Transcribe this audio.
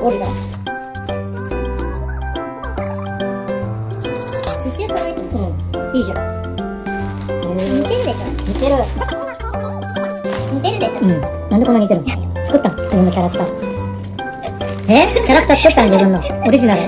ゴリラ。寿司屋さんうん。い。い。じゃん。似てるでしょ似てる。似てるでしょうん。なんでこんな似てるの作ったの自分のキャラクター。えキャラクター作ったの自分の。オリジナル